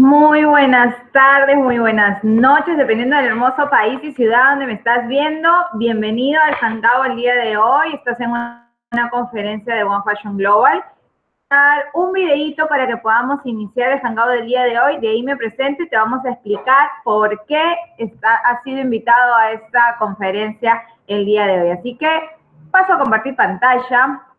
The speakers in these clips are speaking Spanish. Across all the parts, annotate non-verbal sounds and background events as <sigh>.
Muy buenas tardes, muy buenas noches, dependiendo del hermoso país y ciudad donde me estás viendo. Bienvenido al Sangao el día de hoy. Estás en una, conferencia de One Fashion Global. Un videito para que podamos iniciar el Sangao del día de hoy. De ahí me presento y te vamos a explicar por qué has sido invitado a esta conferencia el día de hoy. Así que paso a compartir pantalla.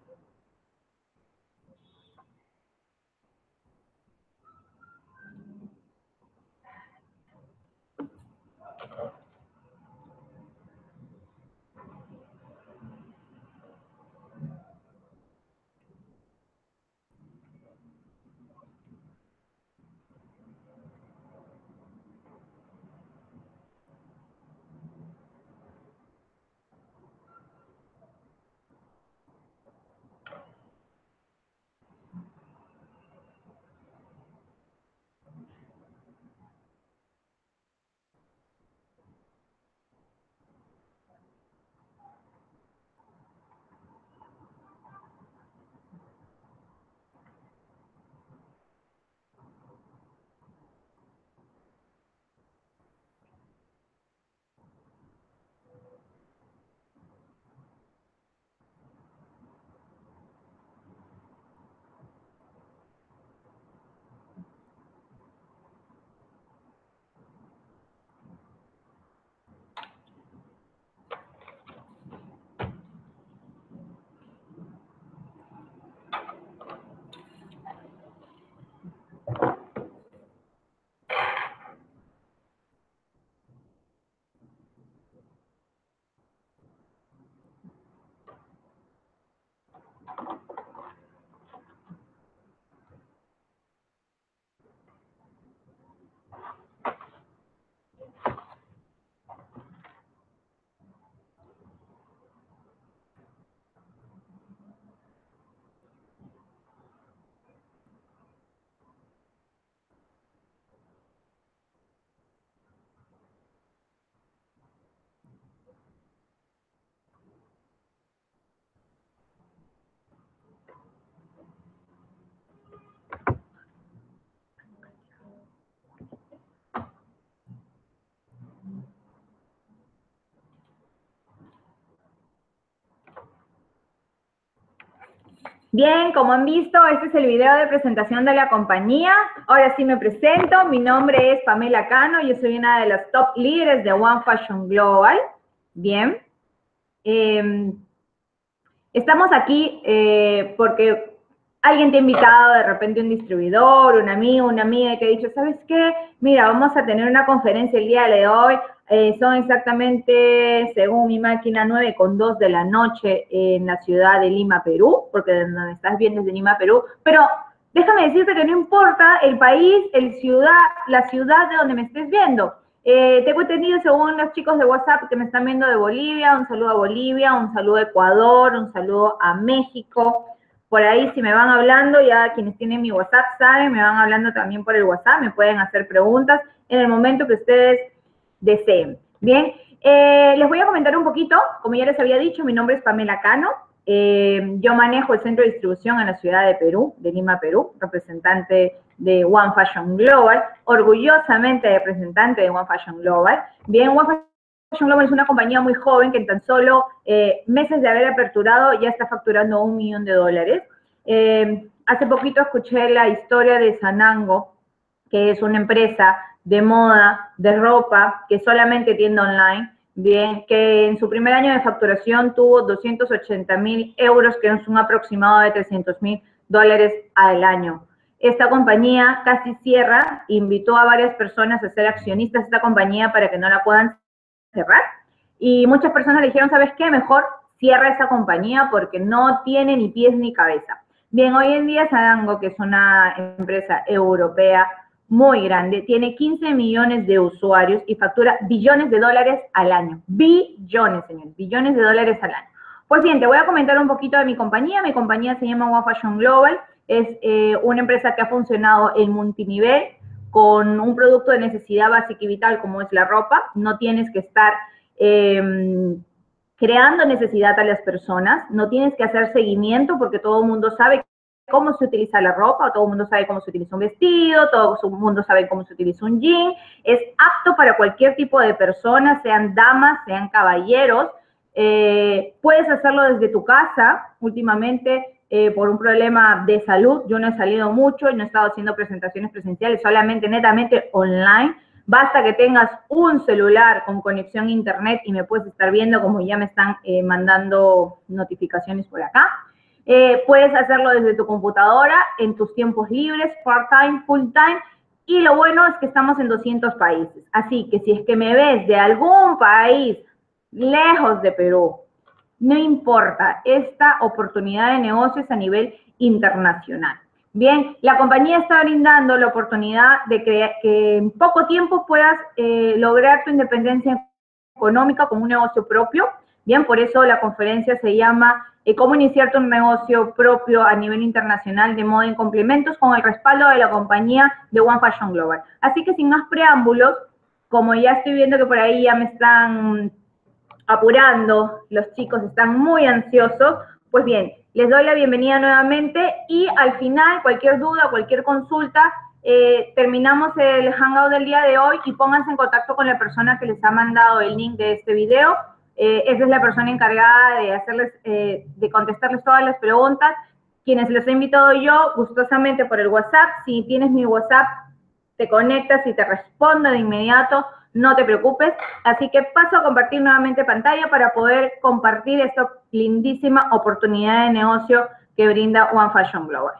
Bien, como han visto, este es el video de presentación de la compañía. Ahora sí me presento. Mi nombre es Pamela Cano. Yo soy una de las top líderes de One Fashion Global. Bien. Em, estamos aquí eh, porque alguien te ha invitado, de repente un distribuidor, un amigo, una amiga que ha dicho, ¿sabes qué? Mira, vamos a tener una conferencia el día de hoy eh, son exactamente, según mi máquina, 9 con 2 de la noche en la ciudad de Lima, Perú, porque donde estás viendo es de Lima, Perú. Pero déjame decirte que no importa el país, el ciudad, la ciudad de donde me estés viendo. Eh, tengo entendido, según los chicos de WhatsApp que me están viendo de Bolivia, un saludo a Bolivia, un saludo a Ecuador, un saludo a México. Por ahí, si me van hablando, ya quienes tienen mi WhatsApp saben, me van hablando también por el WhatsApp, me pueden hacer preguntas en el momento que ustedes deseen. Bien, eh, les voy a comentar un poquito, como ya les había dicho, mi nombre es Pamela Cano, eh, yo manejo el centro de distribución en la ciudad de Perú, de Lima, Perú, representante de One Fashion Global, orgullosamente representante de One Fashion Global. Bien, One Fashion Global es una compañía muy joven que en tan solo eh, meses de haber aperturado ya está facturando un millón de dólares. hace poquito escuché la historia de Sanango, que es una empresa de moda, de ropa, que solamente tienda online, que en su primer año de facturación tuvo 280 mil euros, que es un aproximado de 300 mil dólares al año. Esta compañía casi cierra, invitó a varias personas a ser accionistas de esta compañía para que no la puedan cerrar. Y muchas personas le dijeron, ¿sabes qué? Mejor cierra esa compañía porque no tiene ni pies ni cabeza. Bien, hoy en día Sadango, que es una empresa europea, muy grande, tiene 15 millones de usuarios y factura billones de dólares al año. Billones, señor, billones de dólares al año. Pues bien, te voy a comentar un poquito de mi compañía. Mi compañía se llama One Global. Es eh, una empresa que ha funcionado en multinivel con un producto de necesidad básica y vital como es la ropa. No tienes que estar em, creando necesidad a las personas. No tienes que hacer seguimiento porque todo el mundo sabe cómo se utiliza la ropa, todo el mundo sabe cómo se utiliza un vestido, todo el mundo sabe cómo se utiliza un jean. Es apto para cualquier tipo de personas, sean damas, sean caballeros. Eh, puedes hacerlo desde tu casa. Últimamente, eh, por un problema de salud, yo no he salido mucho y no he estado haciendo presentaciones presenciales, solamente netamente online Basta que tengas un celular con conexión a internet y me puedes estar viendo como ya me están eh, mandando notificaciones por acá. Eh, puedes hacerlo desde tu computadora, en tus tiempos libres, part-time, full-time. Y lo bueno es que estamos en 200 países. Así que si es que me ves de algún país lejos de Perú, no importa, esta oportunidad de negocios a nivel internacional. Bien, la compañía está brindando la oportunidad de que, en poco tiempo puedas eh, lograr tu independencia económica con un negocio propio. Bien, por eso la conferencia se llama eh, Cómo iniciar tu negocio propio a nivel internacional de moda en complementos con el respaldo de la compañía de One Fashion Global. Así que sin más preámbulos, como ya estoy viendo que por ahí ya me están apurando, los chicos están muy ansiosos, pues bien, les doy la bienvenida nuevamente y al final, cualquier duda, cualquier consulta, eh, terminamos el hangout del día de hoy y pónganse en contacto con la persona que les ha mandado el link de este video. Eh, esa es la persona encargada de hacerles, eh, de contestarles todas las preguntas. Quienes les he invitado yo, gustosamente por el WhatsApp. Si tienes mi WhatsApp, te conectas y te respondo de inmediato no te preocupes. Así que paso a compartir nuevamente pantalla para poder compartir esta lindísima oportunidad de negocio que brinda One Fashion Global.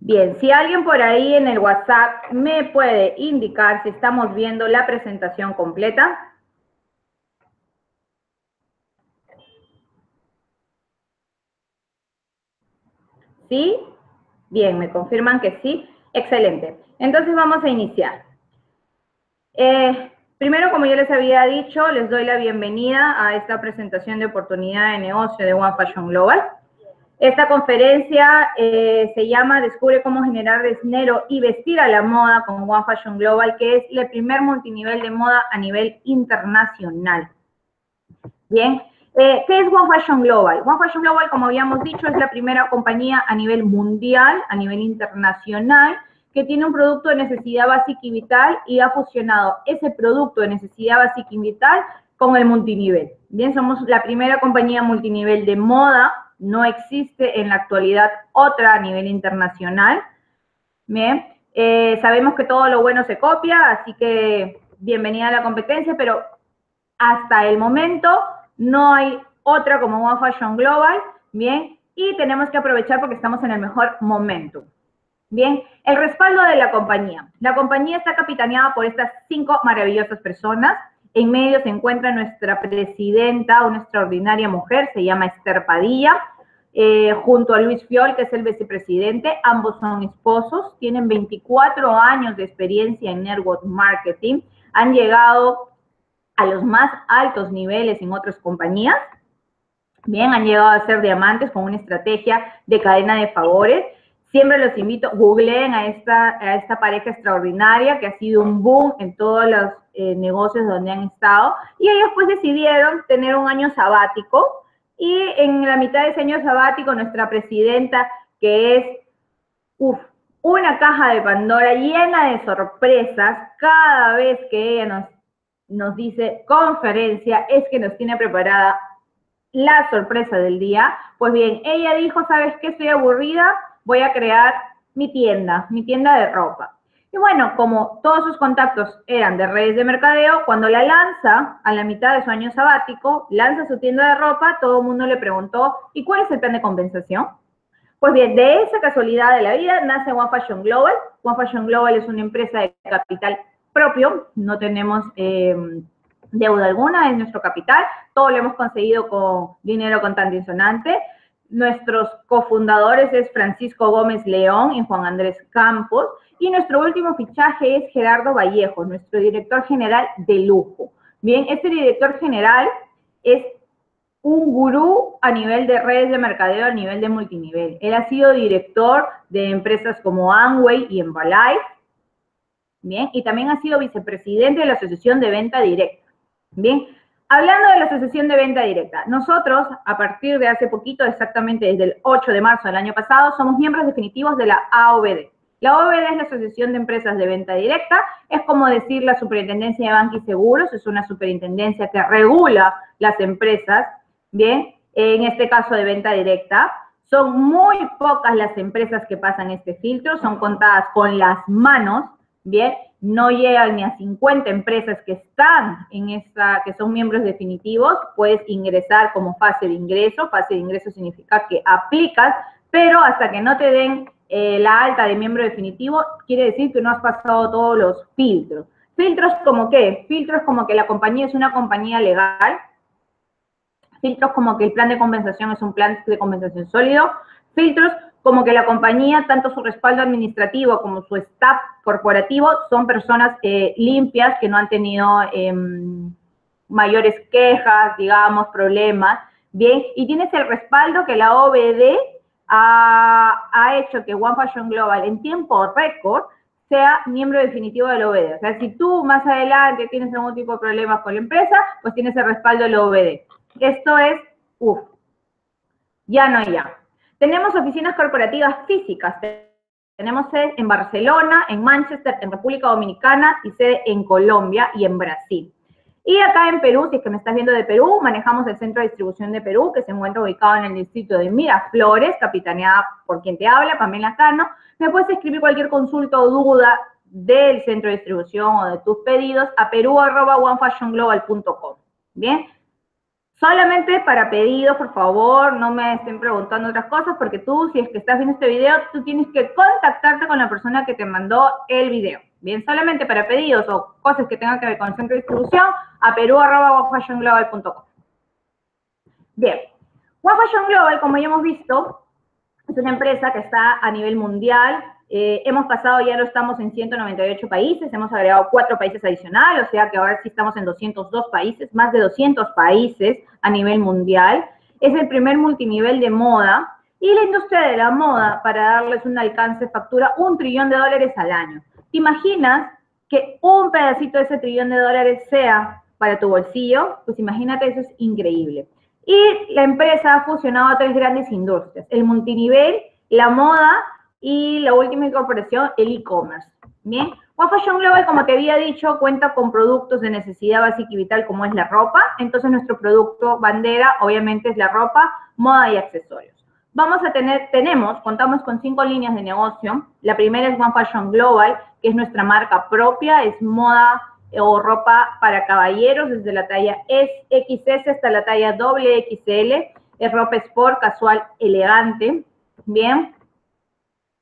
Bien, si alguien por ahí en el WhatsApp me puede indicar si estamos viendo la presentación completa. ¿Sí? Bien, me confirman que sí. Excelente. Entonces vamos a iniciar. Eh, primero, como ya les había dicho, les doy la bienvenida a esta presentación de oportunidad de negocio de One Fashion Global. Esta conferencia eh, se llama Descubre cómo generar dinero y vestir a la moda con One Fashion Global, que es el primer multinivel de moda a nivel internacional. Bien, eh, ¿Qué es One Fashion Global? One Fashion Global, como habíamos dicho, es la primera compañía a nivel mundial, a nivel internacional, que tiene un producto de necesidad básica y vital y ha fusionado ese producto de necesidad básica y vital con el multinivel. Bien, somos la primera compañía multinivel de moda, no existe en la actualidad otra a nivel internacional. Bien, eh, sabemos que todo lo bueno se copia, así que bienvenida a la competencia, pero hasta el momento no hay otra como One Fashion Global, ¿bien? Y tenemos que aprovechar porque estamos en el mejor momento. Bien, el respaldo de la compañía. La compañía está capitaneada por estas cinco maravillosas personas. En medio se encuentra nuestra presidenta, una extraordinaria mujer, se llama Esther Padilla, eh, junto a Luis Fiol, que es el vicepresidente. Ambos son esposos, tienen 24 años de experiencia en network marketing. Han llegado a los más altos niveles en otras compañías. Bien, han llegado a ser diamantes con una estrategia de cadena de favores. Siempre los invito, googleen a esta, a esta pareja extraordinaria que ha sido un boom en todos los eh, negocios donde han estado. Y ellos pues decidieron tener un año sabático. Y en la mitad de ese año sabático, nuestra presidenta, que es uf, una caja de Pandora llena de sorpresas, cada vez que ella nos nos dice conferencia, es que nos tiene preparada la sorpresa del día. Pues bien, ella dijo, ¿sabes qué? Estoy aburrida, voy a crear mi tienda, mi tienda de ropa. Y bueno, como todos sus contactos eran de redes de mercadeo, cuando la lanza a la mitad de su año sabático, lanza su tienda de ropa, todo el mundo le preguntó, ¿y cuál es el plan de compensación? Pues bien, de esa casualidad de la vida nace One Fashion Global. One Fashion Global es una empresa de capital no tenemos eh, deuda alguna, es nuestro capital, todo lo hemos conseguido con dinero sonante. Nuestros cofundadores es Francisco Gómez León y Juan Andrés Campos. Y nuestro último fichaje es Gerardo Vallejo, nuestro director general de lujo. Bien, este director general es un gurú a nivel de redes de mercadeo, a nivel de multinivel. Él ha sido director de empresas como Amway y Embalife, bien, y también ha sido vicepresidente de la Asociación de Venta Directa, bien. Hablando de la Asociación de Venta Directa, nosotros, a partir de hace poquito, exactamente desde el 8 de marzo del año pasado, somos miembros definitivos de la AOBD. La AOBD es la Asociación de Empresas de Venta Directa, es como decir la Superintendencia de Banca y Seguros, es una superintendencia que regula las empresas Bien, en este caso de venta directa, son muy pocas las empresas que pasan este filtro, son contadas con las manos, bien, no llegan ni a 50 empresas que están en esta, que son miembros definitivos, puedes ingresar como fase de ingreso, fase de ingreso significa que aplicas, pero hasta que no te den eh, la alta de miembro definitivo, quiere decir que no has pasado todos los filtros. Filtros como qué? Filtros como que la compañía es una compañía legal, filtros como que el plan de compensación es un plan de compensación sólido, filtros como que la compañía, tanto su respaldo administrativo como su staff corporativo, son personas eh, limpias que no han tenido em, mayores quejas, digamos, problemas, bien, y tienes el respaldo que la OBD ha, hecho que One Fashion Global en tiempo récord sea miembro definitivo de la OBD. O sea, si tú más adelante tienes algún tipo de problemas con la empresa, pues tienes el respaldo de la OBD. Esto es, uff, ya no ya. Tenemos oficinas corporativas físicas. Tenemos sede en Barcelona, en Manchester, en República Dominicana y sede en Colombia y en Brasil. Y acá en Perú, si es que me estás viendo de Perú, manejamos el centro de distribución de Perú, que se encuentra ubicado en el distrito de Miraflores, capitaneada por quien te habla, Pamela Cano. Me puedes escribir cualquier consulta o duda del centro de distribución o de tus pedidos a perú.onefashionglobal.com. Bien, Solamente para pedidos, por favor, no me estén preguntando otras cosas, porque tú, si es que estás viendo este video, tú tienes que contactarte con la persona que te mandó el video. Bien, solamente para pedidos o cosas que tengan que ver con el centro de distribución, a perú.onefashionglobal.com. Bien, One Fashion Global, como ya hemos visto, es una empresa que está a nivel mundial, eh, hemos pasado, ya lo estamos en 198 países, hemos agregado cuatro países adicionales, o sea que ahora sí estamos en 202 países, más de 200 países a nivel mundial. Es el primer multinivel de moda y la industria de la moda, para darles un alcance, factura un trillón de dólares al año. ¿Te imaginas que un pedacito de ese trillón de dólares sea para tu bolsillo? Pues imagínate, eso es increíble. Y la empresa ha fusionado a tres grandes industrias, el multinivel, la moda y la última incorporación, el e-commerce. Bien, One Fashion Global, como te había dicho, cuenta con productos de necesidad básica y vital como es la ropa. Entonces, nuestro producto bandera, obviamente, es la ropa, moda y accesorios. Vamos a tener, tenemos, contamos con cinco líneas de negocio. La primera es One Fashion Global, que es nuestra marca propia, es moda o ropa para caballeros, desde la talla XS hasta la talla XL. Es ropa sport, casual, elegante. Bien,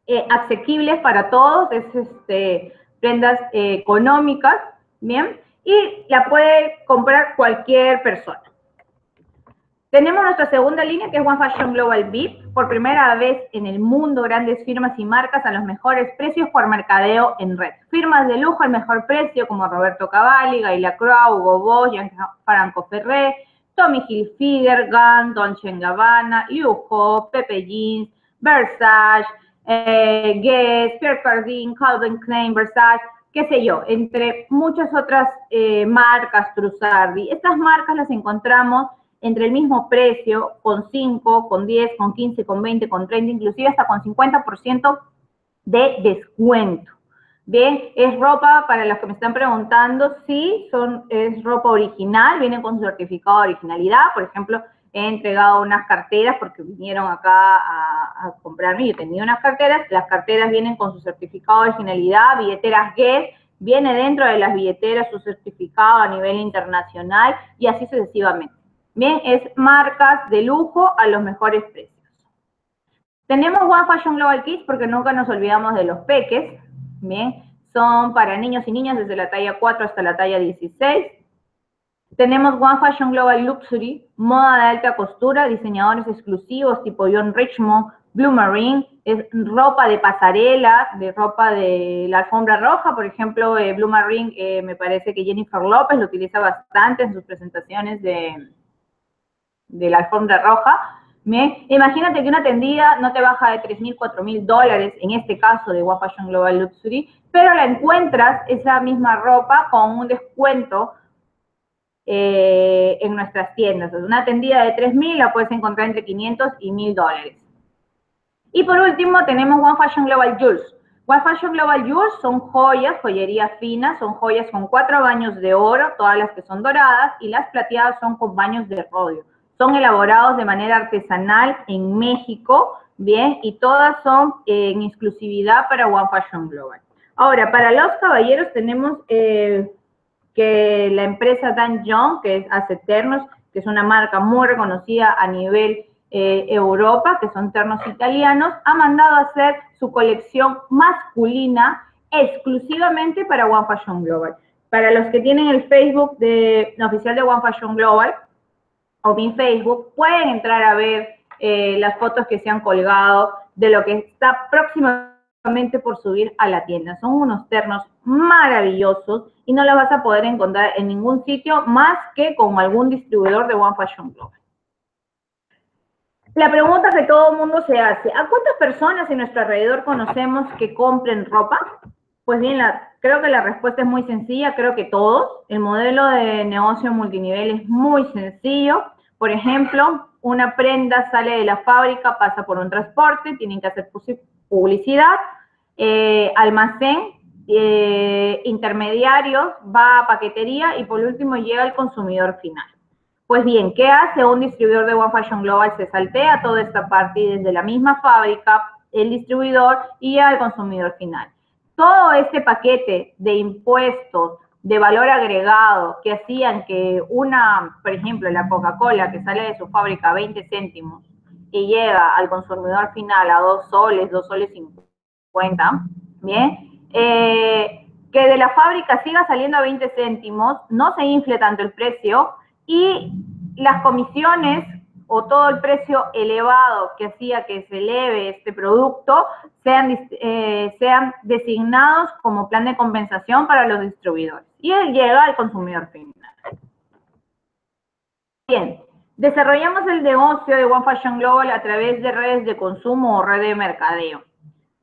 eh, asequibles para todos, es este, prendas eh, económicas, ¿bien? Y la puede comprar cualquier persona. Tenemos nuestra segunda línea, que es One Fashion Global VIP. Por primera vez en el mundo, grandes firmas y marcas a los mejores precios por mercadeo en red. Firmas de lujo al mejor precio, como Roberto Cavalli, Gaila Crow, Hugo Boss, Franco Ferré, Tommy Hilfiger, Gunn, Dolce Gabbana, Yuho, Pepe Jeans, Versace, eh, Guess, Pierre Cardin, Calvin Klein, Versace, qué sé yo, entre muchas otras eh, marcas, Trussardi. Estas marcas las encontramos entre el mismo precio, con 5, con 10, con 15, con 20, con 30, inclusive hasta con 50% de descuento. Bien, es ropa, para los que me están preguntando, sí, son, es ropa original, viene con su certificado de originalidad, por ejemplo, he entregado unas carteras porque vinieron acá a, comprarme, yo tenía unas carteras, las carteras vienen con su certificado de originalidad, billeteras Guess, viene dentro de las billeteras su certificado a nivel internacional y así sucesivamente. Bien, es marcas de lujo a los mejores precios. Tenemos One Fashion Global Kids porque nunca nos olvidamos de los peques, bien, son para niños y niñas desde la talla 4 hasta la talla 16. Tenemos One Fashion Global Luxury, moda de alta costura, diseñadores exclusivos tipo John Richmond, Blue Marine, es ropa de pasarela, de ropa de la alfombra roja, por ejemplo, eh, Blue Marine, eh, me parece que Jennifer López lo utiliza bastante en sus presentaciones de, de la alfombra roja. Imagínate que una tendida no te baja de 3.000, 4.000 dólares, en este caso de One Fashion Global Luxury, pero la encuentras esa misma ropa con un descuento eh, en nuestras tiendas. Una tendida de 3.000 la puedes encontrar entre 500 y 1.000 dólares. Y por último tenemos One Fashion Global Jewels. One Fashion Global Jewels son joyas, joyería fina, son joyas con cuatro baños de oro, todas las que son doradas, y las plateadas son con baños de rodio. Son elaborados de manera artesanal en México, bien, y todas son en exclusividad para One Fashion Global. Ahora, para los caballeros tenemos eh, que la empresa Dan John, que es Aceternos, que es una marca muy reconocida a nivel eh, Europa, que son ternos italianos, ha mandado a hacer su colección masculina exclusivamente para One Fashion Global. Para los que tienen el Facebook de, oficial de One Fashion Global o mi Facebook, pueden entrar a ver eh, las fotos que se han colgado de lo que está próximamente por subir a la tienda. Son unos ternos maravillosos y no los vas a poder encontrar en ningún sitio más que con algún distribuidor de One Fashion Global. La pregunta que todo el mundo se hace, ¿a cuántas personas en nuestro alrededor conocemos que compren ropa? Pues bien, creo que la respuesta es muy sencilla, creo que todos. El modelo de negocio multinivel es muy sencillo. Por ejemplo, una prenda sale de la fábrica, pasa por un transporte, tienen que hacer publicidad, eh, almacén, eh, intermediarios, va a paquetería y por último llega al consumidor final. Pues bien, ¿qué hace un distribuidor de One Fashion Global? Se saltea toda esta parte y desde la misma fábrica, el distribuidor y al consumidor final. Todo este paquete de impuestos, de valor agregado que hacían que una, por ejemplo, la Coca-Cola que sale de su fábrica a 20 céntimos y llega al consumidor final a 2 soles, 2 soles 50, cuenta, ¿bien? Eh, que de la fábrica siga saliendo a 20 céntimos, no se infle tanto el precio y las comisiones o todo el precio elevado que hacía que se eleve este producto sean, eh, sean designados como plan de compensación para los distribuidores. Y él llega al consumidor final. Bien, desarrollamos el negocio de One Fashion Global a través de redes de consumo o red de mercadeo.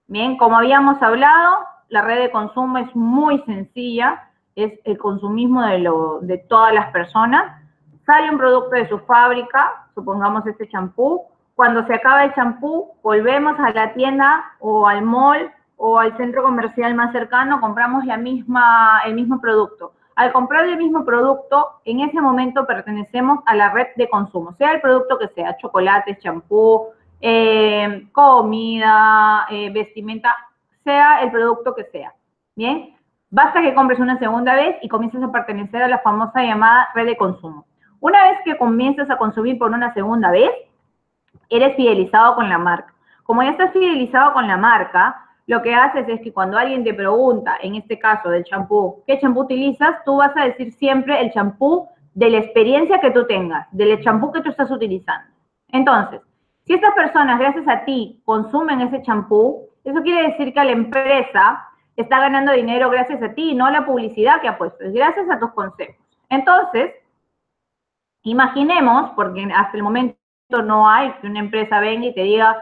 Bien, como habíamos hablado, la red de consumo es muy sencilla, es el consumismo de, todas las personas. Sale un producto de su fábrica, supongamos este champú, cuando se acaba el champú, volvemos a la tienda o al mall o al centro comercial más cercano, compramos la misma, el mismo producto. Al comprar el mismo producto, en ese momento pertenecemos a la red de consumo, sea el producto que sea, chocolate, champú, eh, comida, eh, vestimenta, sea el producto que sea. Bien, basta que compres una segunda vez y comiences a pertenecer a la famosa llamada red de consumo. Una vez que comienzas a consumir por una segunda vez, eres fidelizado con la marca. Como ya estás fidelizado con la marca, lo que haces es que cuando alguien te pregunta, en este caso del champú, ¿qué champú utilizas? Tú vas a decir siempre el champú de la experiencia que tú tengas, del champú que tú estás utilizando. Entonces, si estas personas, gracias a ti, consumen ese champú, eso quiere decir que la empresa está ganando dinero gracias a ti, no la publicidad que ha puesto, es gracias a tus consejos. Entonces, imaginemos, porque hasta el momento no hay que una empresa venga y te diga,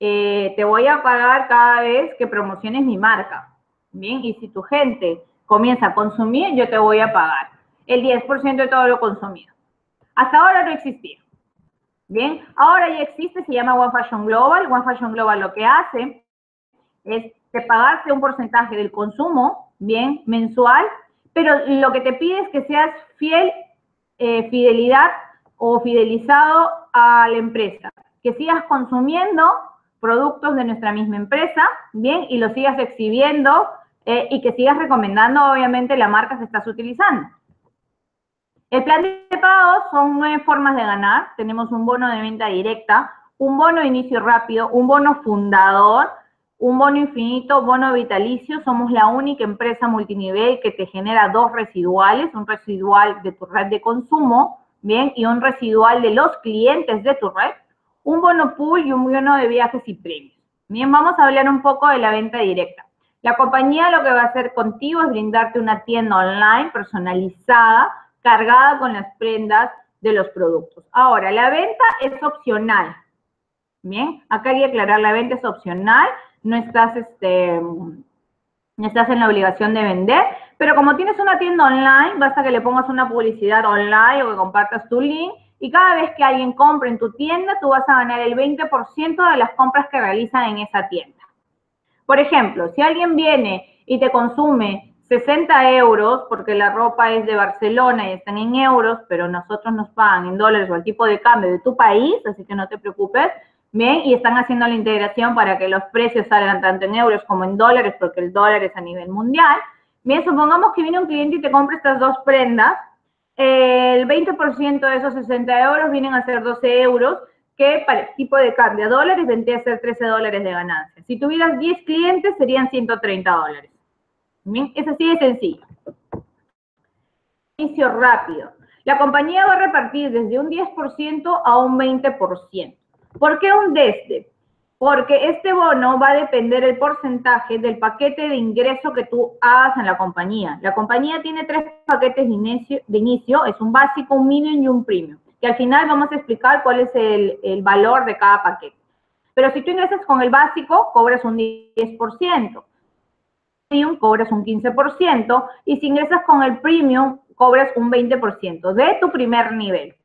eh, te voy a pagar cada vez que promociones mi marca. Bien, y si tu gente comienza a consumir, yo te voy a pagar el 10% de todo lo consumido. Hasta ahora no existía. Bien, ahora ya existe, se llama One Fashion Global. One Fashion Global lo que hace es que pagarte un porcentaje del consumo, bien, mensual, pero lo que te pide es que seas fiel, eh, fidelidad o fidelizado a la empresa, que sigas consumiendo productos de nuestra misma empresa, bien, y lo sigas exhibiendo eh, y que sigas recomendando, obviamente, la marca que estás utilizando. El plan de pago son nueve formas de ganar. Tenemos un bono de venta directa, un bono de inicio rápido, un bono fundador, un bono infinito, bono vitalicio. Somos la única empresa multinivel que te genera dos residuales, un residual de tu red de consumo, bien, y un residual de los clientes de tu red, un bono pool y un bono de viajes y premios. Bien, vamos a hablar un poco de la venta directa. La compañía lo que va a hacer contigo es brindarte una tienda online personalizada cargada con las prendas de los productos. Ahora, la venta es opcional. Bien, acá hay que aclarar, la venta es opcional, no estás, este, no estás en la obligación de vender, pero como tienes una tienda online, basta que le pongas una publicidad online o que compartas tu link y cada vez que alguien compre en tu tienda, tú vas a ganar el 20% de las compras que realizan en esa tienda. Por ejemplo, si alguien viene y te consume 60 euros, porque la ropa es de Barcelona y están en euros, pero nosotros nos pagan en dólares o el tipo de cambio de tu país, así que no te preocupes, bien, y están haciendo la integración para que los precios salgan tanto en euros como en dólares, porque el dólar es a nivel mundial. Bien, supongamos que viene un cliente y te compra estas dos prendas, el 20% de esos 60 euros vienen a ser 12 euros, que para el tipo de cambio a dólares vendría a ser 13 dólares de ganancia. Si tuvieras 10 clientes, serían 130 dólares. Es así de sencillo. Inicio rápido. La compañía va a repartir desde un 10% a un 20%. ¿Por qué un desde? Porque este bono va a depender el porcentaje del paquete de ingreso que tú hagas en la compañía. La compañía tiene tres paquetes de inicio, es un básico, un medium y un premium. Que al final vamos a explicar cuál es el, el valor de cada paquete. Pero si tú ingresas con el básico, cobras un 10%. Premium, cobras un 15%. Y si ingresas con el premium, cobras un 20% de tu primer nivel.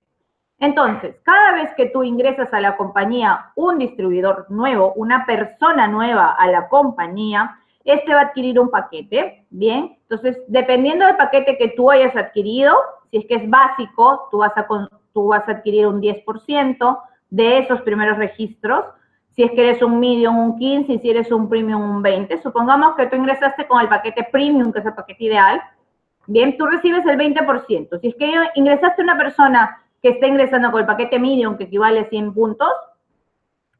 Entonces, cada vez que tú ingresas a la compañía un distribuidor nuevo, una persona nueva a la compañía, este va a adquirir un paquete, ¿bien? Entonces, dependiendo del paquete que tú hayas adquirido, si es que es básico, tú vas a, tú vas a adquirir un 10% de esos primeros registros. Si es que eres un medium, un 15, y si eres un premium, un 20. Supongamos que tú ingresaste con el paquete premium, que es el paquete ideal. Bien, tú recibes el 20%. Si es que ingresaste una persona que está ingresando con el paquete medium, que equivale a 100 puntos,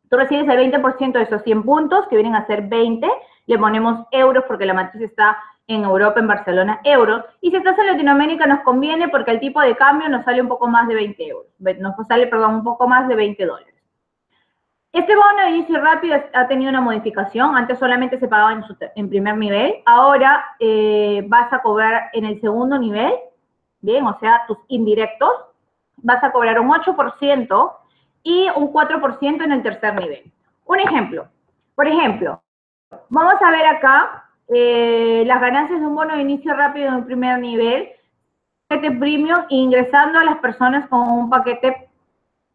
tú recibes el 20% de esos 100 puntos, que vienen a ser 20, le ponemos euros porque la matriz está en Europa, en Barcelona, euros. Y si estás en Latinoamérica nos conviene porque el tipo de cambio nos sale un poco más de 20 euros. Nos sale, perdón, un poco más de 20 dólares. Este bono de inicio rápido ha tenido una modificación. Antes solamente se pagaba en, primer nivel. Ahora eh, vas a cobrar en el segundo nivel, bien, o sea, tus indirectos vas a cobrar un 8% y un 4% en el tercer nivel. Un ejemplo, por ejemplo, vamos a ver acá eh, las ganancias de un bono de inicio rápido en el primer nivel, paquete premium, ingresando a las personas con un paquete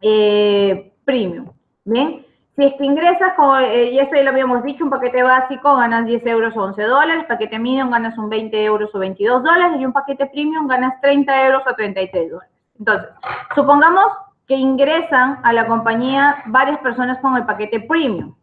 eh, premium. ¿Bien? Si es que ingresas, con, eh, ya lo habíamos dicho, un paquete básico ganas 10 euros o 11 dólares, paquete medium ganas un 20 euros o 22 dólares y un paquete premium ganas 30 euros o 33 dólares. Entonces, supongamos que ingresan a la compañía varias personas con el paquete premium.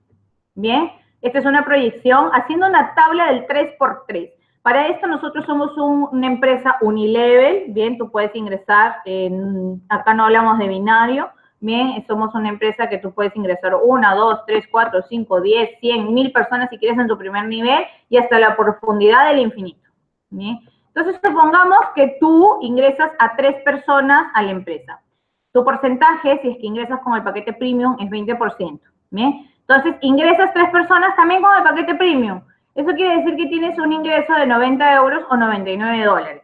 Bien, esta es una proyección haciendo una tabla del 3x3. Para esto nosotros somos una empresa unilevel, bien, tú puedes ingresar, en, acá no hablamos de binario, bien, somos una empresa que tú puedes ingresar una, dos, tres, cuatro, cinco, diez, cien, mil personas si quieres en tu primer nivel y hasta la profundidad del infinito, bien. Entonces, supongamos que tú ingresas a tres personas a la empresa. Tu porcentaje, si es que ingresas con el paquete premium, es 20%. ¿bien? Entonces, ingresas tres personas también con el paquete premium. Eso quiere decir que tienes un ingreso de 90 euros o 99 dólares.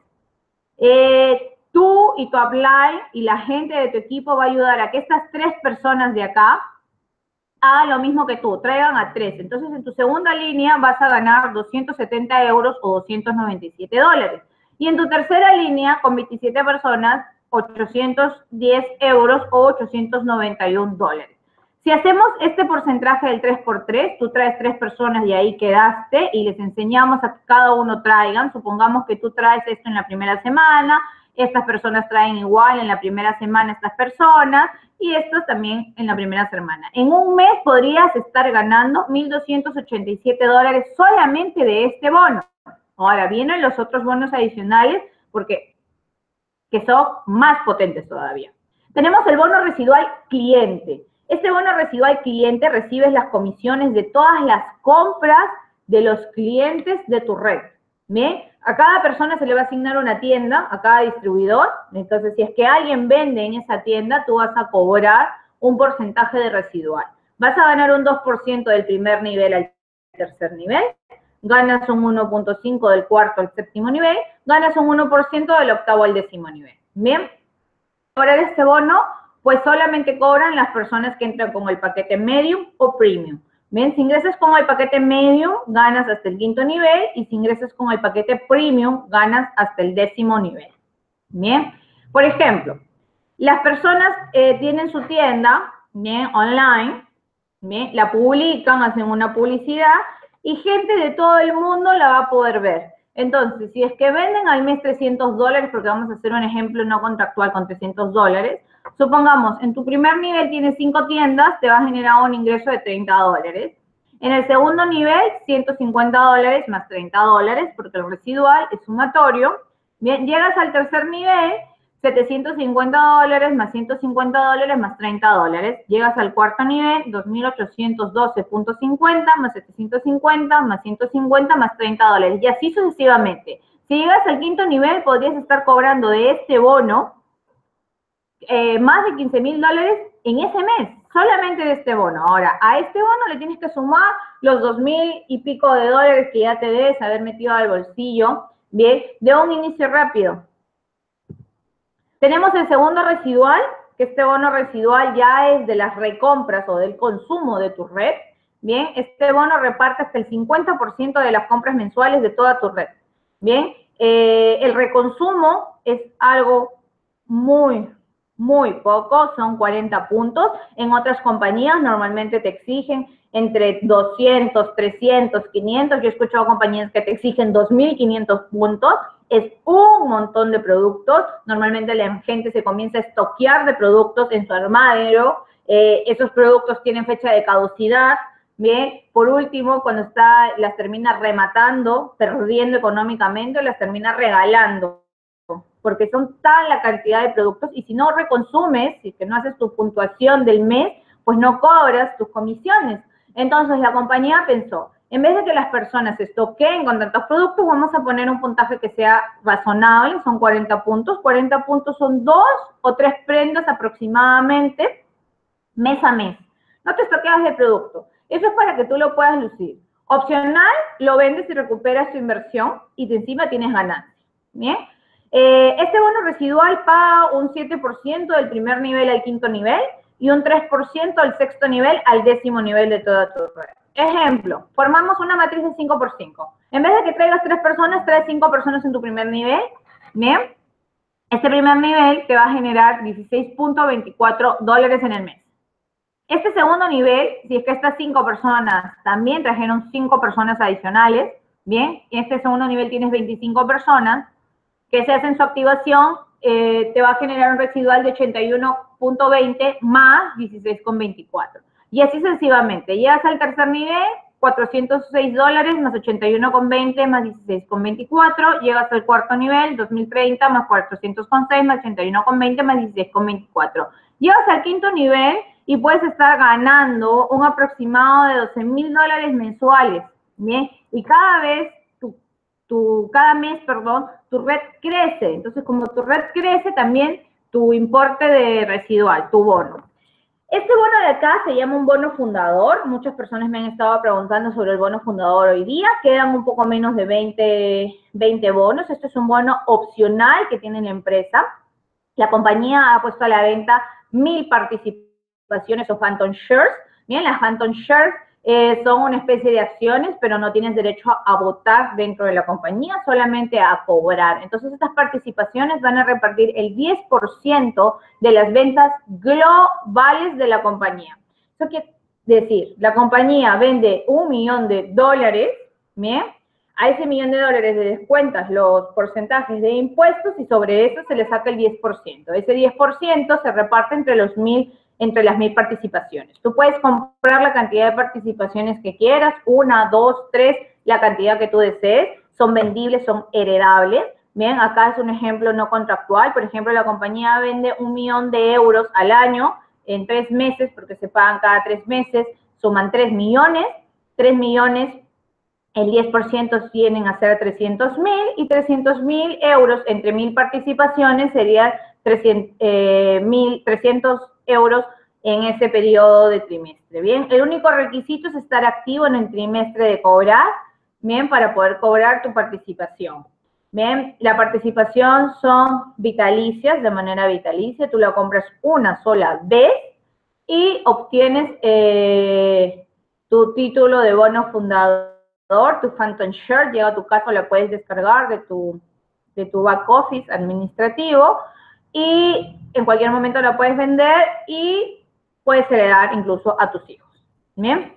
Eh, tú y tu apply y la gente de tu equipo va a ayudar a que estas tres personas de acá hagan lo mismo que tú, traigan a tres. Entonces, en tu segunda línea vas a ganar 270 euros o 297 dólares. Y en tu tercera línea, con 27 personas, 810 euros o 891 dólares. Si hacemos este porcentaje del 3x3, tú traes tres personas y ahí quedaste y les enseñamos a que cada uno traigan. Supongamos que tú traes esto en la primera semana, estas personas traen igual en la primera semana estas personas y estos también en la primera semana. En un mes podrías estar ganando 1.287 dólares solamente de este bono. Ahora vienen los otros bonos adicionales porque que son más potentes todavía. Tenemos el bono residual cliente. Este bono residual cliente recibes las comisiones de todas las compras de los clientes de tu red. ¿Bien? A cada persona se le va a asignar una tienda, a cada distribuidor. Entonces, si es que alguien vende en esa tienda, tú vas a cobrar un porcentaje de residual. Vas a ganar un 2% del primer nivel al tercer nivel, ganas un 1.5 del cuarto al séptimo nivel, ganas un 1% del octavo al décimo nivel. Bien, cobrar este bono, pues solamente cobran las personas que entran con el paquete medium o premium. Bien, si ingresas con el paquete medium, ganas hasta el quinto nivel y si ingresas con el paquete premium, ganas hasta el décimo nivel. Bien, por ejemplo, las personas eh, tienen su tienda, bien, online, bien, la publican, hacen una publicidad y gente de todo el mundo la va a poder ver. Entonces, si es que venden al mes 300 dólares, porque vamos a hacer un ejemplo no contractual con 300 dólares, supongamos, en tu primer nivel tienes 5 tiendas, te va a generar un ingreso de 30 dólares. En el segundo nivel, 150 dólares más 30 dólares, porque el residual es sumatorio. Llegas al tercer nivel 750 dólares más 150 dólares más 30 dólares. Llegas al cuarto nivel, 2.812.50 más 750 más 150 más 30 dólares. Y así sucesivamente. Si llegas al quinto nivel, podrías estar cobrando de este bono eh, más de 15 mil dólares en ese mes, solamente de este bono. Ahora, a este bono le tienes que sumar los 2.000 y pico de dólares que ya te debes haber metido al bolsillo, bien, de un inicio rápido. Tenemos el segundo residual, que este bono residual ya es de las recompras o del consumo de tu red. Bien, este bono reparte hasta el 50% de las compras mensuales de toda tu red. Bien, eh, el reconsumo es algo muy, muy poco, son 40 puntos. En otras compañías normalmente te exigen entre 200, 300, 500. Yo he escuchado compañías que te exigen 2.500 puntos es un montón de productos. Normalmente la gente se comienza a estoquear de productos en su armadero. Eh, esos productos tienen fecha de caducidad. Bien, por último, cuando está, las termina rematando, perdiendo económicamente, las termina regalando, porque son tal la cantidad de productos y si no reconsumes, si que no haces tu puntuación del mes, pues no cobras tus comisiones. Entonces la compañía pensó, en vez de que las personas estoqueen con tantos productos, vamos a poner un puntaje que sea razonable, son 40 puntos. 40 puntos son dos o tres prendas aproximadamente mes a mes. No te estoqueas de producto. Eso es para que tú lo puedas lucir. Opcional, lo vendes y recuperas tu inversión y de encima tienes ganancias. Bien. Eh, este bono residual paga un 7% del primer nivel al quinto nivel y un 3% al sexto nivel al décimo nivel de toda tu red. Ejemplo, formamos una matriz de 5 por 5. En vez de que traigas tres personas, traes cinco personas en tu primer nivel. Bien. Este primer nivel te va a generar 16.24 dólares en el mes. Este segundo nivel, si es que estas cinco personas también trajeron cinco personas adicionales, bien, este segundo nivel tienes 25 personas que se hacen su activación, eh, te va a generar un residual de 81.20 más 16.24. Y así sucesivamente. Llegas al tercer nivel, 406 dólares más 81,20 más 16,24. Llegas al cuarto nivel, 2030 más 406 más 81,20 más 16,24. Llegas al quinto nivel y puedes estar ganando un aproximado de 12 mil dólares mensuales. ¿bien? Y cada vez, tu, tu, cada mes, perdón, tu red crece. Entonces, como tu red crece, también tu importe de residual, tu bono. Este bono de acá se llama un bono fundador. Muchas personas me han estado preguntando sobre el bono fundador hoy día. Quedan un poco menos de 20, 20 bonos. Este es un bono opcional que tiene la empresa. La compañía ha puesto a la venta mil participaciones o Phantom Shares. Bien, las Phantom Shares eh, son una especie de acciones, pero no tienes derecho a votar dentro de la compañía, solamente a cobrar. Entonces, estas participaciones van a repartir el 10% de las ventas globales de la compañía. Eso quiere decir, la compañía vende un millón de dólares, ¿bien? A ese millón de dólares le descuentas los porcentajes de impuestos y sobre eso se le saca el 10%. Ese 10% se reparte entre los mil entre las mil participaciones. Tú puedes comprar la cantidad de participaciones que quieras, una, dos, tres, la cantidad que tú desees, son vendibles, son heredables. Bien, acá es un ejemplo no contractual. Por ejemplo, la compañía vende un millón de euros al año en tres meses, porque se pagan cada tres meses, suman tres millones. Tres millones, el 10% vienen a ser 300 mil y 300 mil euros entre mil participaciones serían 300, eh, mil, 300 euros en ese periodo de trimestre. Bien, el único requisito es estar activo en el trimestre de cobrar, bien, para poder cobrar tu participación. Bien, la participación son vitalicias, de manera vitalicia, tú la compras una sola vez y obtienes eh, tu título de bono fundador, tu Phantom Share, llega a tu casa, la puedes descargar de tu, de tu back office administrativo y en cualquier momento la puedes vender y puedes heredar incluso a tus hijos. Bien.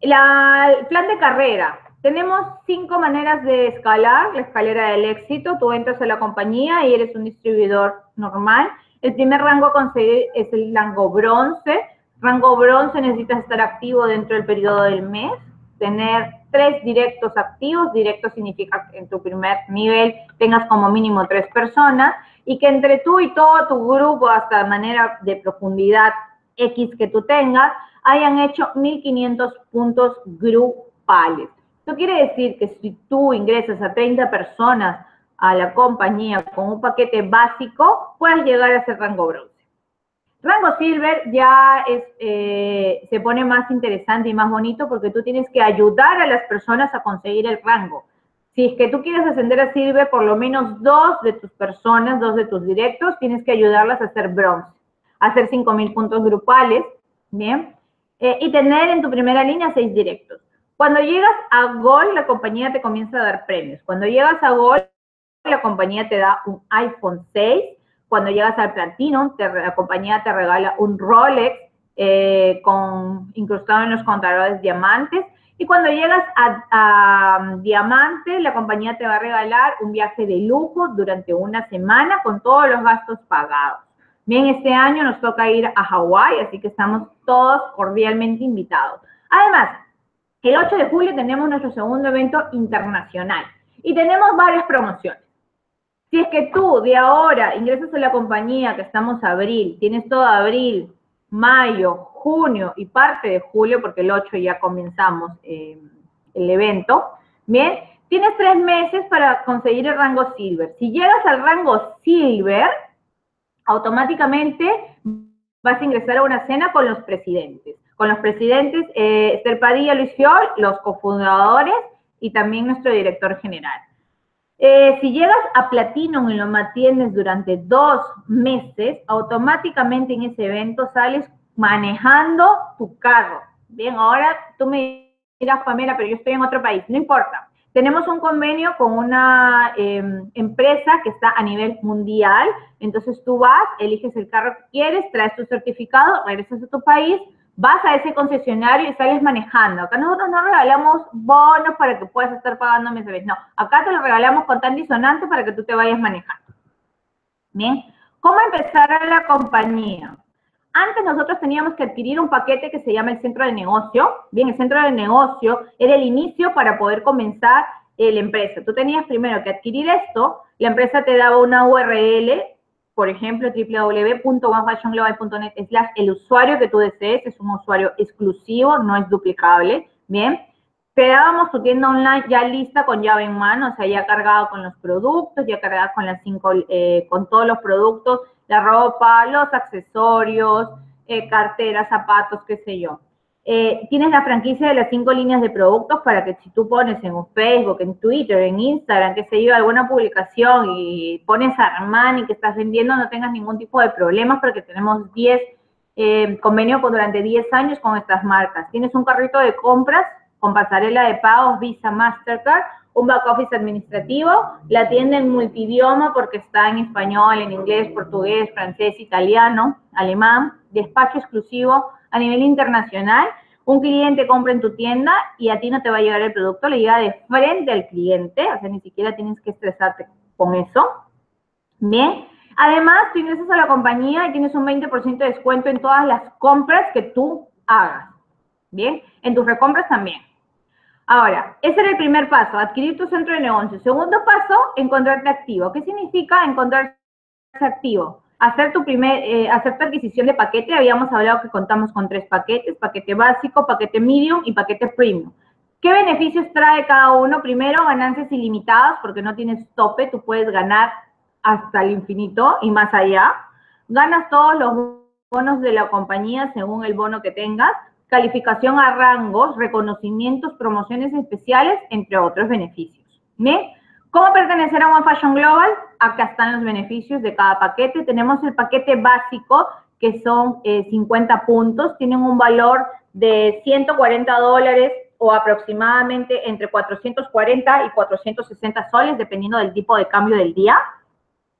el plan de carrera. Tenemos cinco maneras de escalar la escalera del éxito. Tú entras a la compañía y eres un distribuidor normal. El primer rango a conseguir es el rango bronce. Rango bronce necesitas estar activo dentro del periodo del mes, tener tres directos activos. Directo significa que en tu primer nivel tengas como mínimo tres personas y que entre tú y todo tu grupo, hasta manera de profundidad X que tú tengas, hayan hecho 1500 puntos grupales. Esto quiere decir que si tú ingresas a 30 personas a la compañía con un paquete básico, puedes llegar a ser rango bronce. Rango silver ya es, eh, se pone más interesante y más bonito porque tú tienes que ayudar a las personas a conseguir el rango. Si es que tú quieres ascender a silver, por lo menos dos de tus personas, dos de tus directos, tienes que ayudarlas a hacer bronce, a hacer 5.000 puntos grupales, ¿bien? Eh, y tener en tu primera línea seis directos. Cuando llegas a Gol, la compañía te comienza a dar premios. Cuando llegas a Gol, la compañía te da un iPhone 6. Cuando llegas al Platinum, la compañía te regala un Rolex eh, con, incrustado en los contadores diamantes. Y cuando llegas a, a, Diamante, la compañía te va a regalar un viaje de lujo durante una semana con todos los gastos pagados. Bien, este año nos toca ir a Hawái, así que estamos todos cordialmente invitados. Además, el 8 de julio tenemos nuestro segundo evento internacional y tenemos varias promociones. Si es que tú de ahora ingresas a la compañía que estamos abril, tienes todo abril, mayo, junio y parte de julio, porque el 8 ya comenzamos eh, el evento, bien, tienes tres meses para conseguir el rango silver. Si llegas al rango silver, automáticamente vas a ingresar a una cena con los presidentes con los presidentes eh, Esther Padilla, Luis Fiol, los cofundadores y también nuestro director general. Eh, si llegas a Platinum y lo mantienes durante dos meses, automáticamente en ese evento sales manejando tu carro. Bien, ahora tú me dirás, Pamela, pero yo estoy en otro país. No importa. Tenemos un convenio con una em, empresa que está a nivel mundial. Entonces tú vas, eliges el carro que quieres, traes tu certificado, regresas a tu país, vas a ese concesionario y sales manejando. Acá nosotros no regalamos bonos para que puedas estar pagando mensualmente. No, acá te lo regalamos con tan disonante para que tú te vayas manejando. Bien, ¿cómo empezar a la compañía? Antes nosotros teníamos que adquirir un paquete que se llama el centro de negocio. Bien, el centro de negocio era el inicio para poder comenzar la empresa. Tú tenías primero que adquirir esto, la empresa te daba una URL por ejemplo, www.onefashionglobal.net slash el usuario que tú desees, es un usuario exclusivo, no es duplicable, ¿bien? Te dábamos tu tienda online ya lista con llave en mano, o sea, ya cargado con los productos, ya cargada con las cinco, eh, con todos los productos, la ropa, los accesorios, eh, carteras, zapatos, qué sé yo. Eh, tienes la franquicia de las cinco líneas de productos para que si tú pones en Facebook, en Twitter, en Instagram, que se yo, alguna publicación y pones Armani que estás vendiendo, no tengas ningún tipo de problemas porque tenemos 10 eh, convenios durante 10 años con estas marcas. Tienes un carrito de compras con pasarela de pagos Visa, Mastercard, un back office administrativo, la tienda en multidioma porque está en español, en inglés, portugués, francés, italiano, alemán, despacho exclusivo a nivel internacional, un cliente compra en tu tienda y a ti no te va a llegar el producto, le llega de frente al cliente, o sea, ni siquiera tienes que estresarte con eso. Bien. Además, tú ingresas a la compañía y tienes un 20% de descuento en todas las compras que tú hagas. Bien. En tus recompras también. Ahora, ese era el primer paso, adquirir tu centro de negocio. Segundo paso, encontrarte activo. ¿Qué significa encontrarse activo? Hacer tu primer, eh, hacer tu adquisición de paquete, habíamos hablado que contamos con tres paquetes, paquete básico, paquete medium y paquete premium. ¿Qué beneficios trae cada uno? Primero, ganancias ilimitadas, porque no tienes tope, tú puedes ganar hasta el infinito y más allá. Ganas todos los bonos de la compañía según el bono que tengas, calificación a rangos, reconocimientos, promociones especiales, entre otros beneficios. ¿Bien? ¿Cómo pertenecer a One Fashion Global? Acá están los beneficios de cada paquete. Tenemos el paquete básico, que son 50 eh, puntos, tienen un valor de 140 dólares o aproximadamente entre 440 y 460 soles, dependiendo del tipo de cambio del día.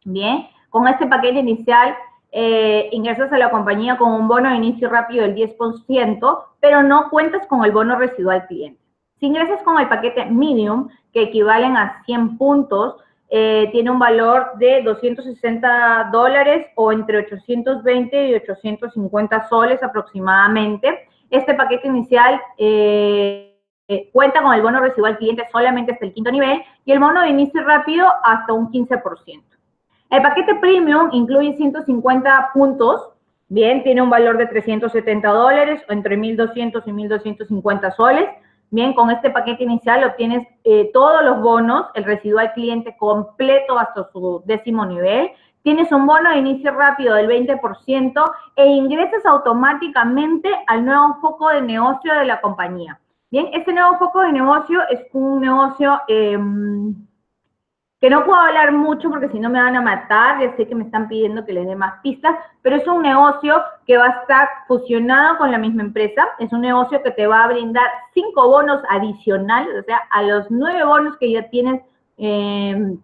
Bien, con este paquete inicial eh, ingresas a la compañía con un bono de inicio rápido del 10%, pero no cuentas con el bono residual cliente. Si ingresas con el paquete medium, que equivalen a 100 puntos, eh, tiene un valor de 260 dólares o entre 820 y 850 soles aproximadamente. Este paquete inicial eh, eh, cuenta con el bono residual cliente solamente hasta el quinto nivel y el bono de inicio rápido hasta un 15%. El paquete premium incluye 150 puntos, bien, tiene un valor de 370 dólares o entre 1.200 y 1.250 soles. Bien, con este paquete inicial obtienes eh, todos los bonos, el residual cliente completo hasta su décimo nivel. Tienes un bono de inicio rápido del 20% e ingresas automáticamente al nuevo foco de negocio de la compañía. Bien, este nuevo foco de negocio es un negocio em, que no puedo hablar mucho porque si no me van a matar, ya sé que me están pidiendo que les dé más pistas, pero es un negocio que va a estar fusionado con la misma empresa, es un negocio que te va a brindar cinco bonos adicionales, o sea, a los nueve bonos que ya tienes, em,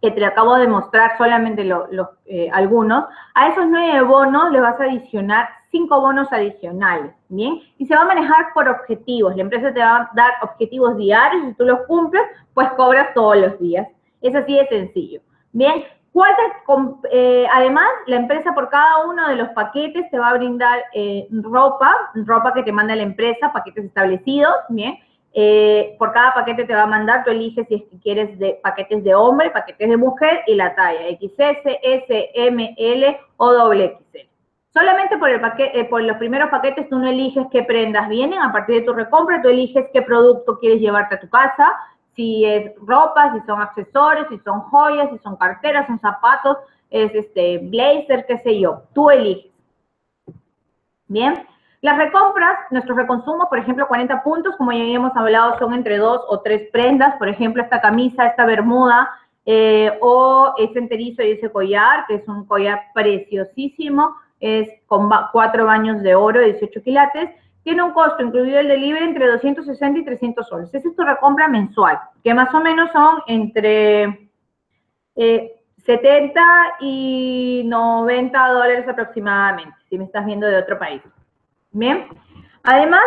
que te acabo de mostrar solamente los, eh, algunos, a esos nueve bonos le vas a adicionar cinco bonos adicionales, ¿bien? Y se va a manejar por objetivos, la empresa te va a dar objetivos diarios, si tú los cumples, pues cobras todos los días. Es así de sencillo. Bien, eh, además, la empresa por cada uno de los paquetes te va a brindar eh, ropa, ropa que te manda la empresa, paquetes establecidos, bien. Eh, por cada paquete te va a mandar, tú eliges si es que quieres de paquetes de hombre, paquetes de mujer y la talla XS, S, M, L o XL. Solamente por, paquete, por los primeros paquetes tú no eliges qué prendas vienen, a partir de tu recompra tú eliges qué producto quieres llevarte a tu casa, si es ropa, si son accesorios, si son joyas, si son carteras, son zapatos, es este blazer, qué sé yo, tú eliges. Bien, las recompras, nuestros reconsumos, por ejemplo, 40 puntos, como ya habíamos hablado, son entre dos o tres prendas, por ejemplo, esta camisa, esta bermuda, eh, o ese enterizo y ese collar, que es un collar preciosísimo, es con cuatro baños de oro, 18 quilates, tiene un costo incluido el delivery entre 260 y 300 soles. Esa es tu recompra mensual, que más o menos son entre 70 eh, y 90 dólares aproximadamente, si me estás viendo de otro país. Bien. Además,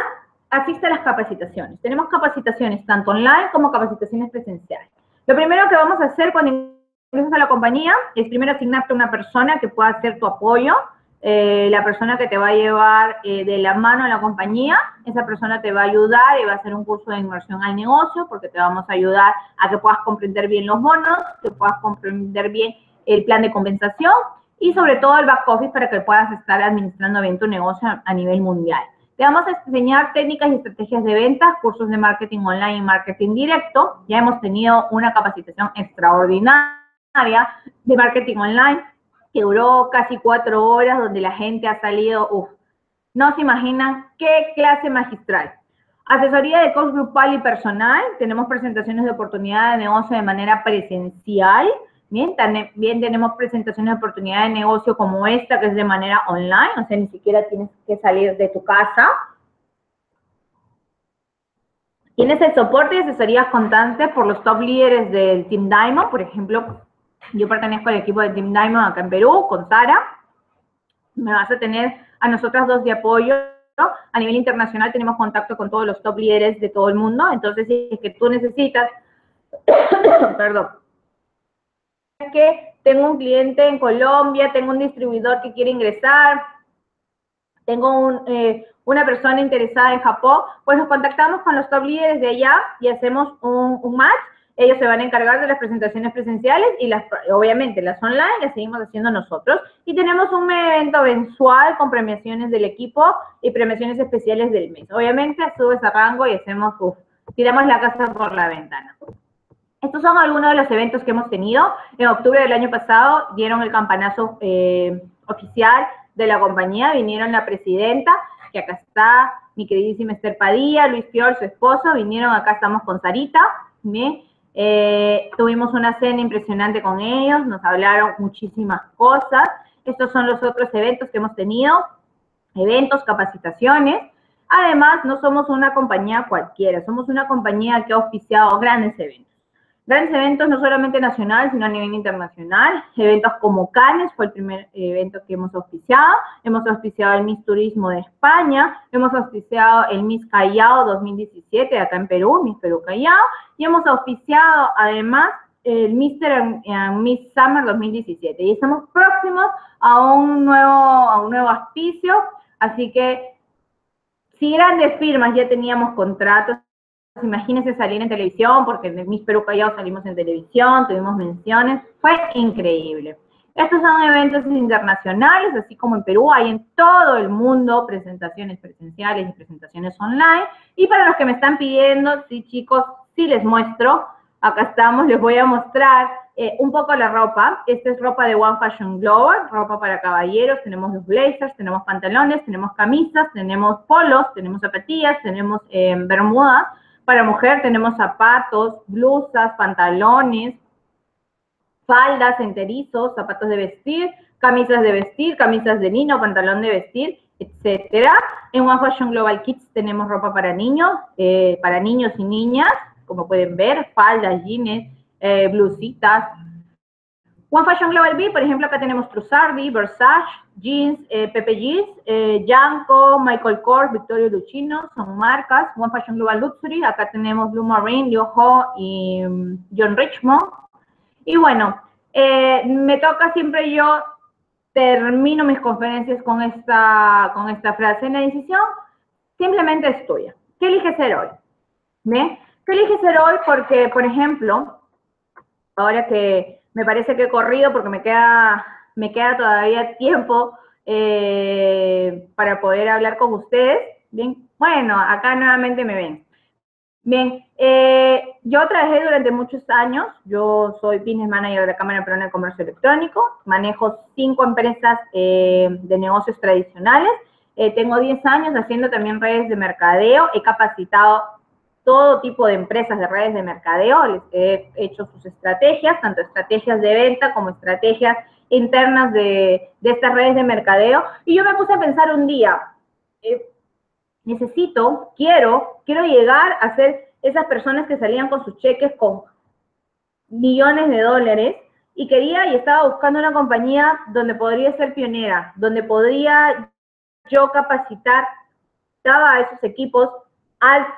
asiste a las capacitaciones. Tenemos capacitaciones tanto online como capacitaciones presenciales. Lo primero que vamos a hacer cuando ingresas a la compañía es primero asignarte a una persona que pueda hacer tu apoyo, eh, la persona que te va a llevar eh, de la mano a la compañía, esa persona te va a ayudar y va a hacer un curso de inmersión al negocio porque te vamos a ayudar a que puedas comprender bien los bonos, que puedas comprender bien el plan de compensación y sobre todo el back office para que puedas estar administrando bien tu negocio a nivel mundial. Te vamos a enseñar técnicas y estrategias de ventas, cursos de marketing online y marketing directo. Ya hemos tenido una capacitación extraordinaria de marketing online que duró casi cuatro horas, donde la gente ha salido, uff, no se imaginan qué clase magistral. Asesoría de coach grupal y personal, tenemos presentaciones de oportunidad de negocio de manera presencial, bien, también tenemos presentaciones de oportunidad de negocio como esta, que es de manera online, o sea, ni siquiera tienes que salir de tu casa. Tienes el soporte y asesorías constantes por los top líderes del Team Diamond, por ejemplo, yo pertenezco al equipo de Team Diamond acá en Perú, con Sara. Me vas a tener a nosotras dos de apoyo. A nivel internacional tenemos contacto con todos los top líderes de todo el mundo. Entonces, si es que tú necesitas, <coughs> perdón, que tengo un cliente en Colombia, tengo un distribuidor que quiere ingresar, tengo eh, una persona interesada en Japón, pues nos contactamos con los top líderes de allá y hacemos un, un match ellos se van a encargar de las presentaciones presenciales y las, obviamente las online las seguimos haciendo nosotros. Y tenemos un evento mensual con premiaciones del equipo y premiaciones especiales del mes. Obviamente subes a rango y hacemos, uf, tiramos la casa por la ventana. Estos son algunos de los eventos que hemos tenido. En octubre del año pasado dieron el campanazo eh, oficial de la compañía, vinieron la presidenta, que acá está, mi queridísima Esther Padilla, Luis Fior, su esposo, vinieron acá, estamos con Sarita, ¿bien? Eh, tuvimos una cena impresionante con ellos, nos hablaron muchísimas cosas. Estos son los otros eventos que hemos tenido, eventos, capacitaciones. Además, no somos una compañía cualquiera, somos una compañía que ha auspiciado grandes eventos. Grandes eventos no solamente nacionales, sino a nivel internacional. Eventos como Cannes fue el primer evento que hemos auspiciado. Hemos auspiciado el Miss Turismo de España. Hemos auspiciado el Miss Callao 2017 acá en Perú, Miss Perú Callao. Y hemos auspiciado además el Mr. Miss Summer 2017. Y estamos próximos a un nuevo, a un nuevo auspicio. Así que si grandes firmas ya teníamos contratos, imagínense salir en televisión, porque en el Miss Perú Callao salimos en televisión, tuvimos menciones, fue increíble. Estos son eventos internacionales, así como en Perú hay en todo el mundo presentaciones presenciales y presentaciones online. Y para los que me están pidiendo, sí chicos, sí les muestro, acá estamos, les voy a mostrar eh, un poco la ropa. Esta es ropa de One Fashion Global, ropa para caballeros, tenemos los blazers, tenemos pantalones, tenemos camisas, tenemos polos, tenemos zapatillas, tenemos eh, bermudas. Para mujer tenemos zapatos, blusas, pantalones, faldas, enterizos, zapatos de vestir, camisas de vestir, camisas de niño, pantalón de vestir, etcétera. En One Fashion Global Kids tenemos ropa para niños, eh, para niños y niñas, como pueden ver, faldas, jeans, eh, blusitas, One Fashion Global B, por ejemplo, acá tenemos Trussardi, Versace, Jeans, eh, Pepe Jeans, eh, Janko, Michael Kors, Victorio Lucchino, son marcas. One Fashion Global Luxury, acá tenemos Blue Marine, Liu Ho y um, John Richmond. Y bueno, eh, me toca siempre yo, termino mis conferencias con esta, con esta frase. En la decisión simplemente es tuya. ¿Qué eliges ser hoy? ¿Qué eliges ser hoy? Porque, por ejemplo, ahora que me parece que he corrido porque me queda, me queda todavía tiempo eh, para poder hablar con ustedes. Bien, bueno, acá nuevamente me ven. Bien, eh, yo trabajé durante muchos años, yo soy business manager de la Cámara Peruana de Comercio Electrónico, manejo cinco empresas eh, de negocios tradicionales, tengo 10 años haciendo también redes de mercadeo, he capacitado todo tipo de empresas de redes de mercadeo, les he hecho sus estrategias, tanto estrategias de venta como estrategias internas de, estas redes de mercadeo. Y yo me puse a pensar un día, eh, necesito, quiero, quiero llegar a ser esas personas que salían con sus cheques con millones de dólares y quería y estaba buscando una compañía donde podría ser pionera, donde podría yo capacitar a esos equipos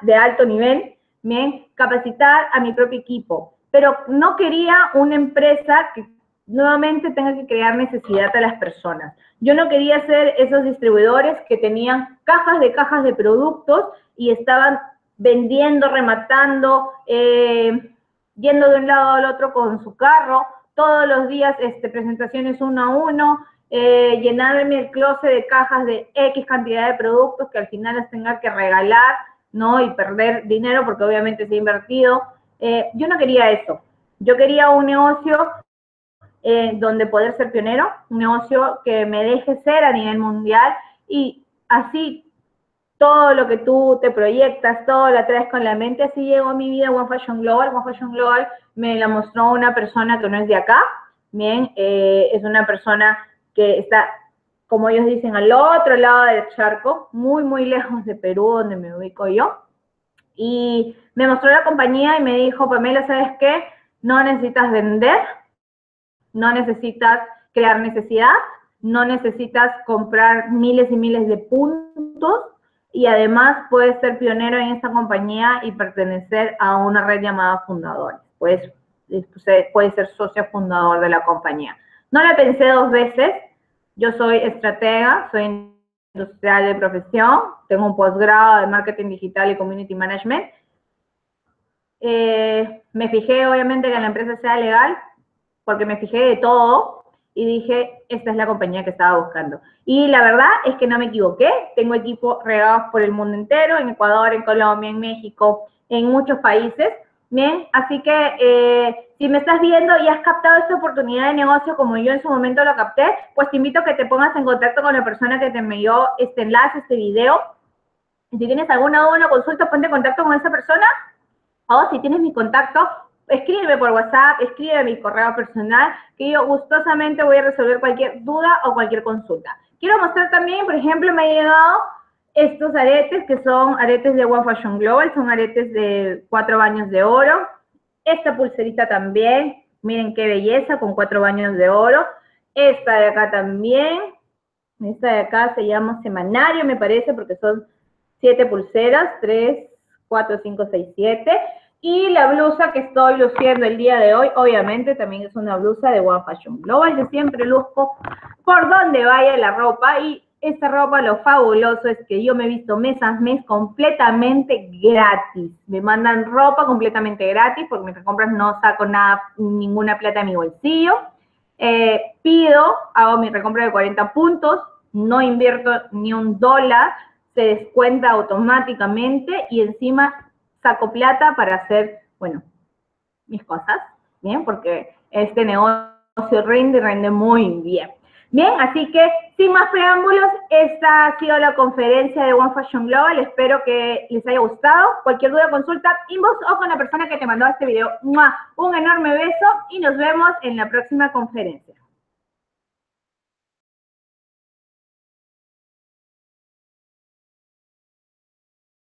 de alto nivel, bien, capacitar a mi propio equipo. Pero no quería una empresa que nuevamente tenga que crear necesidad a las personas. Yo no quería ser esos distribuidores que tenían cajas de cajas de productos y estaban vendiendo, rematando, eh, yendo de un lado al otro con su carro, todos los días este, presentaciones uno a uno, eh, llenarme el closet de cajas de X cantidad de productos que al final las tenga que regalar ¿no? Y perder dinero porque obviamente se ha invertido. Eh, yo no quería eso. Yo quería un negocio eh, donde poder ser pionero, un negocio que me deje ser a nivel mundial y así todo lo que tú te proyectas, todo lo traes con la mente, así llegó a mi vida One Fashion Global. One Fashion Global me la mostró una persona que no es de acá, bien, eh, es una persona que está como ellos dicen, al otro lado del charco, muy, muy lejos de Perú, donde me ubico yo. Y me mostró la compañía y me dijo, Pamela, ¿sabes qué? No necesitas vender, no necesitas crear necesidad, no necesitas comprar miles y miles de puntos y además puedes ser pionero en esta compañía y pertenecer a una red llamada Fundadores. Pues puedes ser socio fundador de la compañía. No la pensé dos veces, yo soy estratega, soy industrial de profesión, tengo un posgrado de marketing digital y community management. Eh, me fijé obviamente que la empresa sea legal, porque me fijé de todo y dije, esta es la compañía que estaba buscando. Y la verdad es que no me equivoqué, tengo equipos regados por el mundo entero, en Ecuador, en Colombia, en México, en muchos países. Bien, así que eh, si me estás viendo y has captado esta oportunidad de negocio como yo en su momento lo capté, pues te invito a que te pongas en contacto con la persona que te envió este enlace, este video. si tienes alguna duda o consulta, ponte en contacto con esa persona. O si tienes mi contacto, escríbeme por WhatsApp, escríbeme mi correo personal, que yo gustosamente voy a resolver cualquier duda o cualquier consulta. Quiero mostrar también, por ejemplo, me ha llegado estos aretes que son aretes de One Fashion Global, son aretes de cuatro baños de oro. Esta pulserita también, miren qué belleza, con cuatro baños de oro. Esta de acá también, esta de acá se llama semanario, me parece, porque son siete pulseras, tres, cuatro, cinco, seis, siete. Y la blusa que estoy luciendo el día de hoy, obviamente también es una blusa de One Fashion Global. Yo siempre luzco por donde vaya la ropa y esta ropa lo fabuloso es que yo me he visto mes a mes completamente gratis. Me mandan ropa completamente gratis porque mientras compras no saco nada, ninguna plata de mi bolsillo. Eh, pido, hago mi recompra de 40 puntos, no invierto ni un dólar, se descuenta automáticamente y encima saco plata para hacer, bueno, mis cosas, ¿bien? Porque este negocio rinde, rinde muy bien. Bien, así que sin más preámbulos, esta ha sido la conferencia de One Fashion Global. Espero que les haya gustado. Cualquier duda, consulta, inbox o con la persona que te mandó este video. Un enorme beso y nos vemos en la próxima conferencia.